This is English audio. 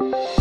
Bye.